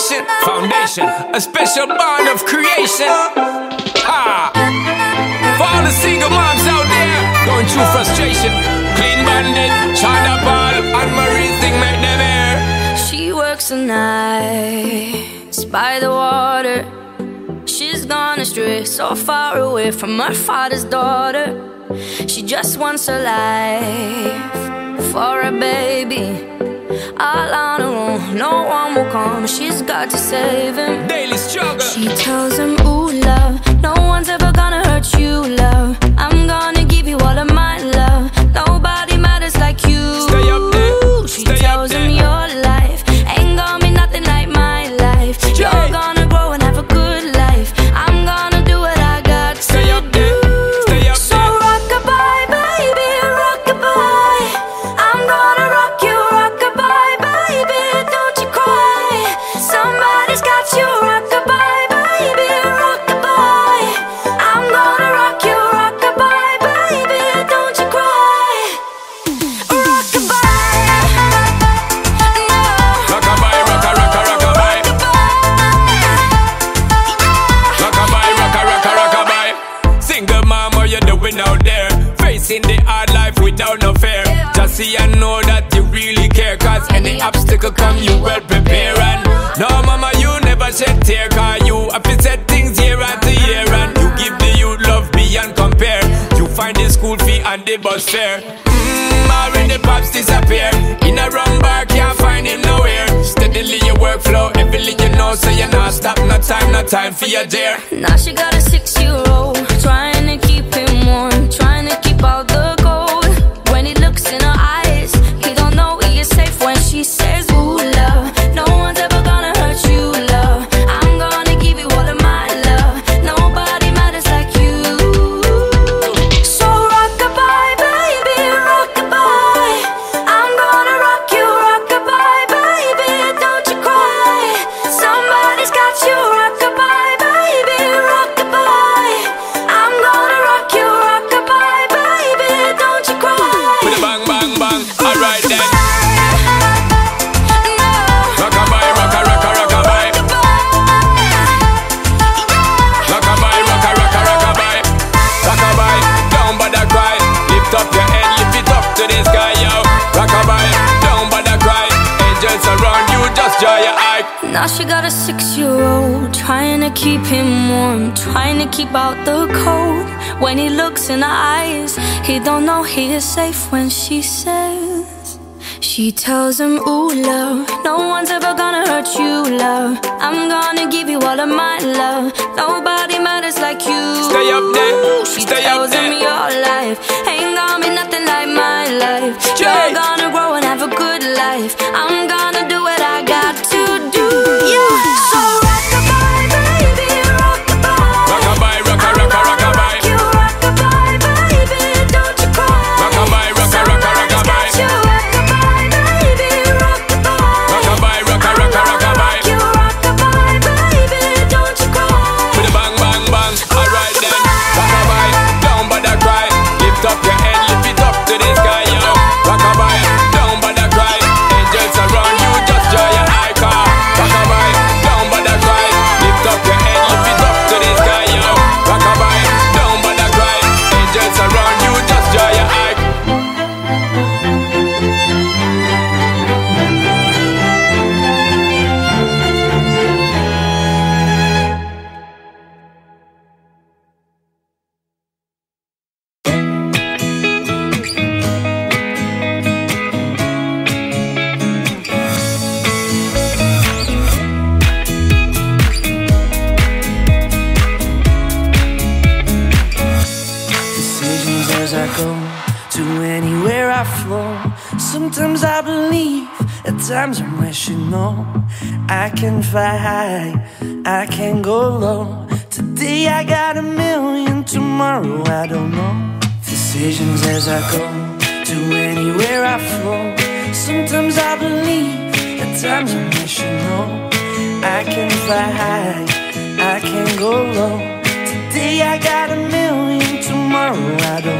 nation. Foundation, a special bond of creation. Ha! For all the single moms out there going through frustration. Clean bandit, Sean-a-Paul, and Marie thing make them air. She works the nights by the water. She's gone astray, so far away from her father's daughter. She just wants a life for a baby. All on her own, no one will come. She's got to save him. Daily struggle. She tells him, Ooh, love, no one's ever gonna hurt you, see and know that you really care. Cause any obstacle come, you well prepare. And no, mama, you never shed tear. Cause you have set things year after year. And you give the youth love beyond compare. You find the school fee and the bus fare. Mmm, already pops disappear. In a run bar, can't find him nowhere. Steadily your workflow, everything you know, so you not stop. No time, no time for your dear. Now she got a six-year-old Trying bang. Alright then. Rockabye, rocka, rocka, rockabye. Rockabye, rocka, rocka, rockabye. Rockabye, don't bother cry. Lift up your head, lift it up to the sky. Rockabye, don't bother cry. Angels around you, just dry your eye. Now she got a six-year-old Trying to keep him warm Trying to keep out the cold. When he looks in her eyes He don't know he is safe when she says She tells him, ooh, love No one's ever gonna hurt you, love. I'm gonna give you all of my love. Nobody matters like you. Stay up there, She stay up tells him there. your life Ain't gonna be nothing like my life. Jay. You're gonna grow and have a good life. I'm gonna do what fly I can go low. Today I got a million, tomorrow I don't know. Decisions as I go to anywhere I flow. Sometimes I believe, at times I wish you know. I can fly high, I can go low. Today I got a million, tomorrow I don't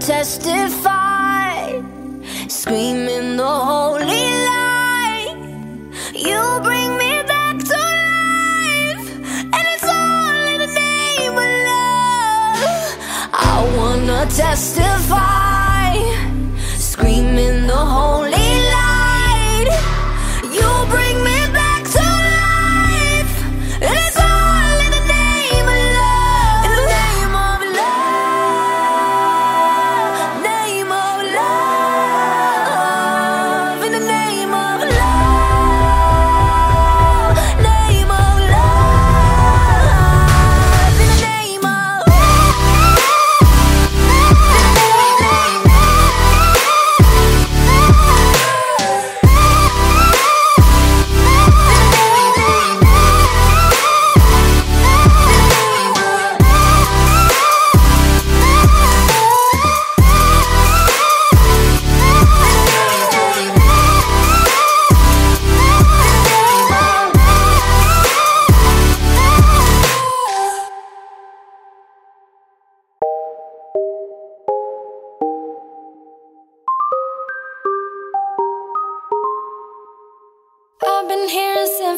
testify, screaming.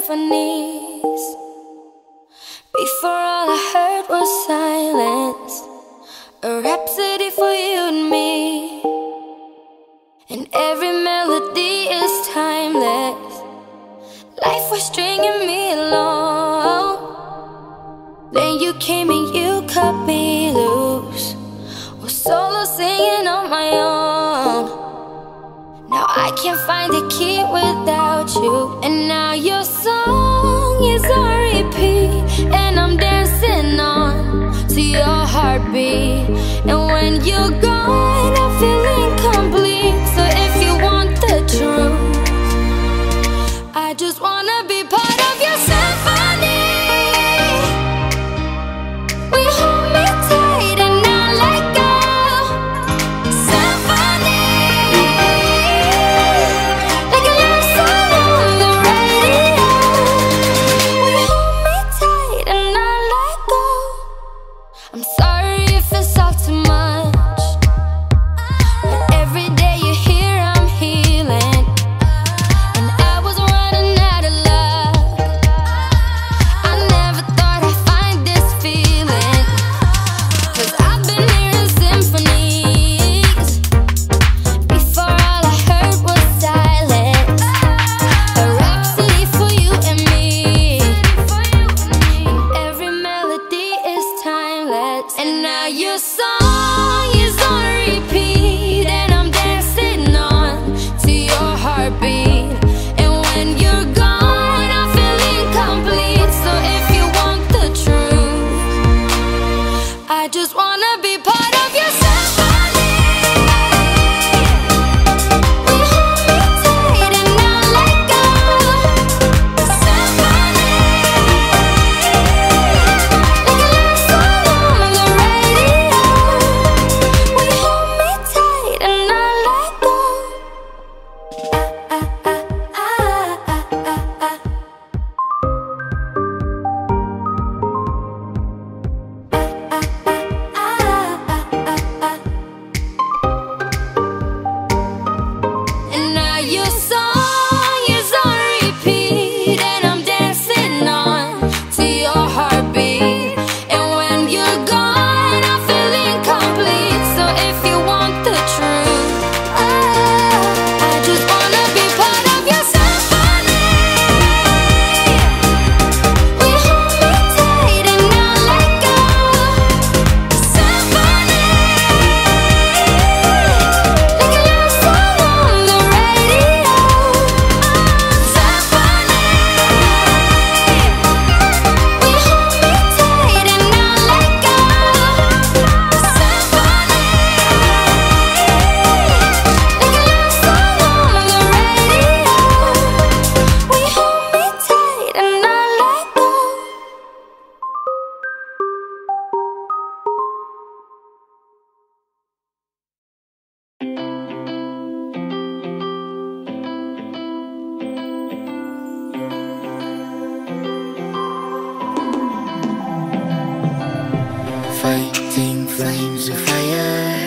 symphonies. Before all I heard was silence. Sorry if it's up to mine fighting flames of fire.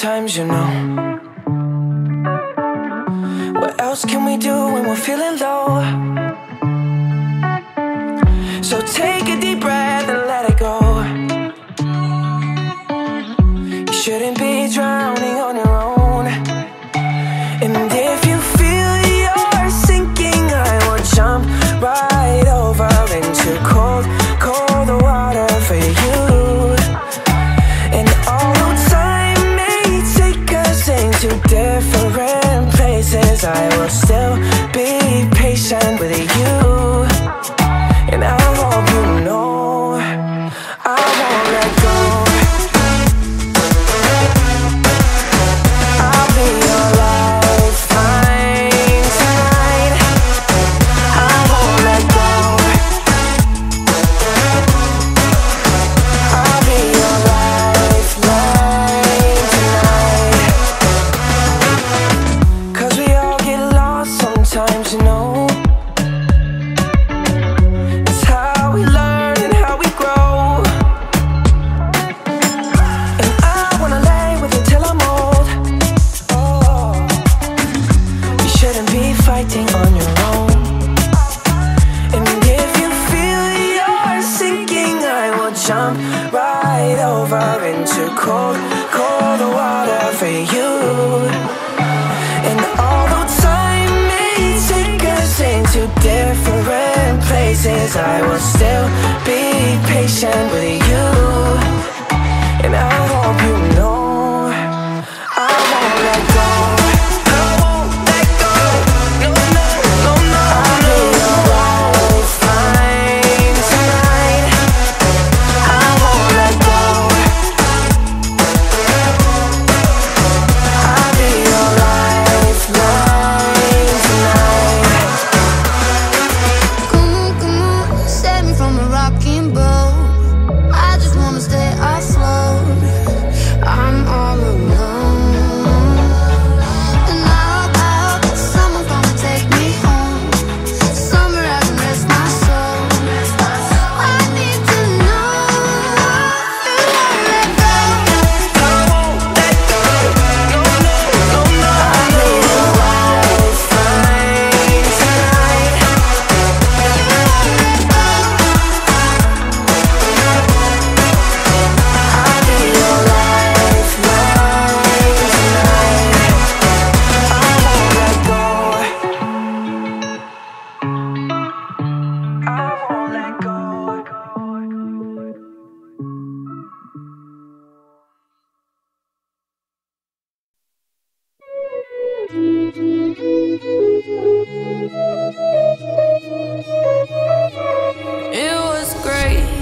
Sometimes, you know. You.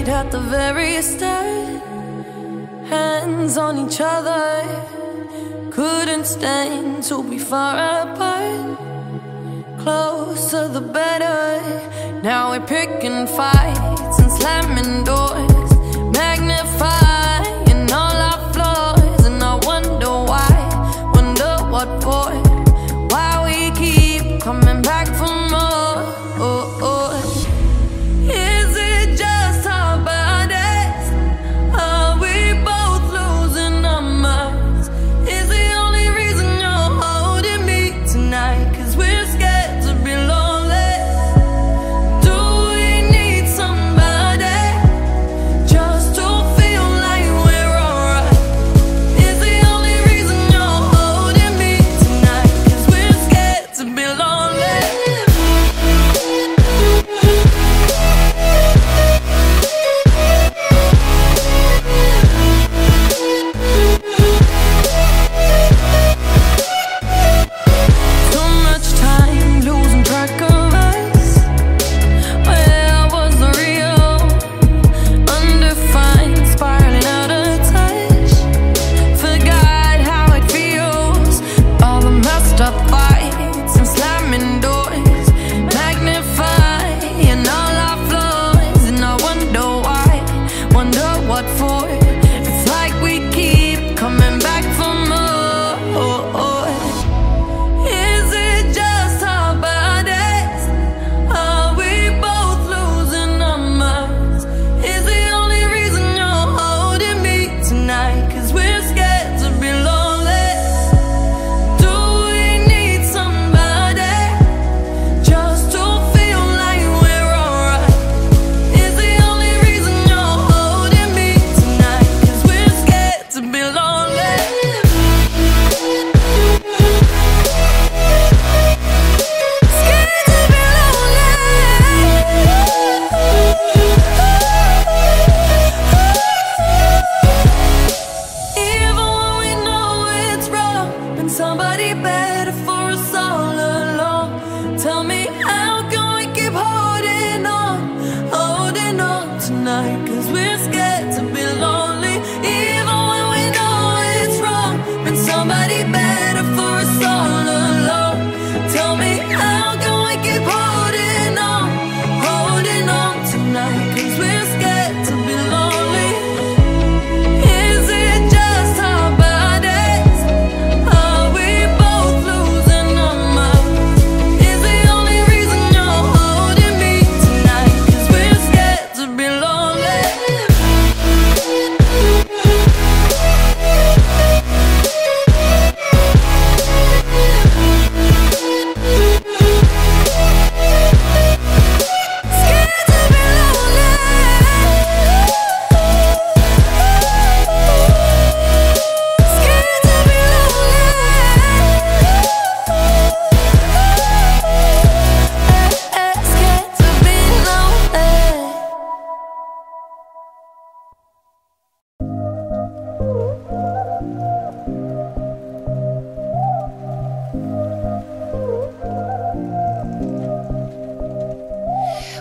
At the very start. Hands on each other, couldn't stand to be far apart. Closer the better. Now we're picking fights and slamming doors,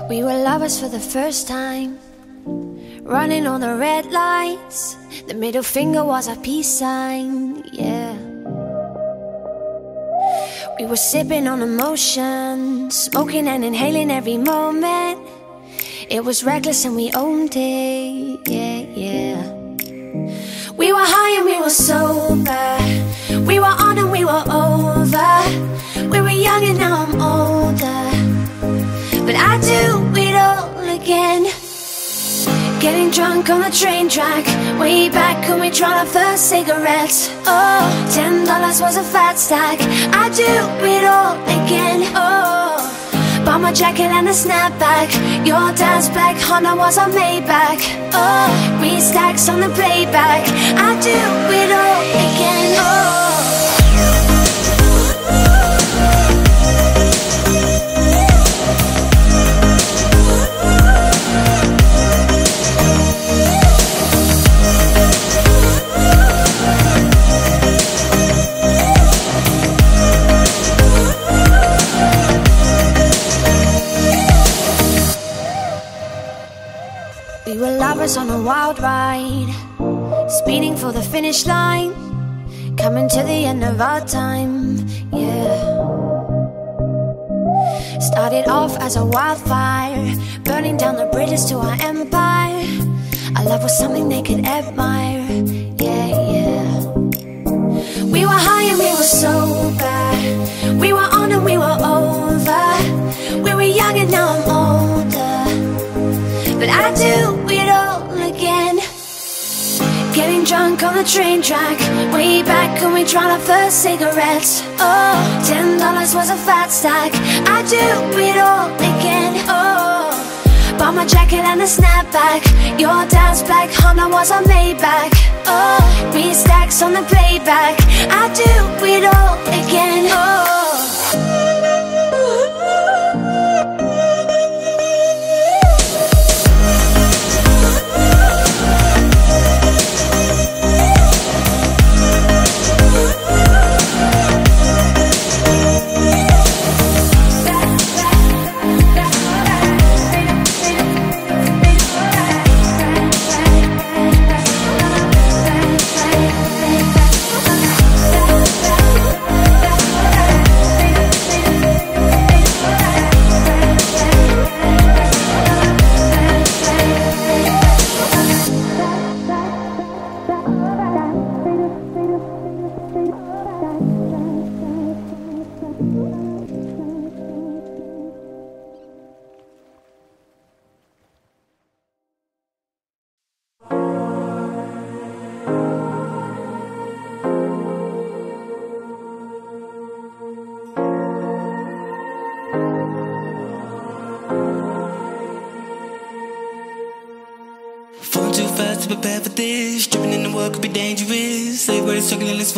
We were lovers for the first time, running on the red lights. The middle finger was our peace sign, yeah. We were sipping on emotion, smoking and inhaling every moment. It was reckless and we owned it, yeah, yeah. We were high and we were sober. We were on and we were over. We were young and now I'm older. But I do. Getting drunk on the train track. Way back when we tried our first cigarettes. Oh, ten dollars was a fat stack. I'd do it all again. Oh, bomber jacket and a snapback. Your dad's black Honda was a Maybach. Oh, three stacks on the playback. I'd do it all again. Oh. We were lovers on a wild ride, speeding for the finish line, coming to the end of our time, yeah. Started off as a wildfire, burning down the bridges to our empire. Our love was something they could admire, yeah, yeah. We were high and we were so drunk on the train track Way back when we tried our first cigarettes. Oh, ten dollars was a fat stack. I do it all again, oh Bought my jacket and a snapback. Your dad's black Honda was a Maybach. Oh, three stacks on the playback. I do it all again, oh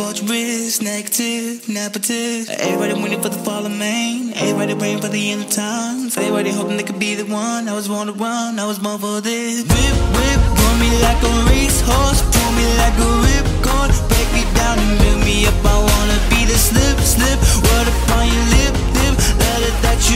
struggling, it's fortress. Negative, negative. Everybody waiting for the fall of man. Everybody praying for the end of times. Everybody hoping they could be the one. I was born to run, I was born for this. Whip, whip, pull me like a racehorse. Pull me like a ripcord. Break me down and build me up. I wanna be the slip, slip. Word upon your lip, lip. Let it that you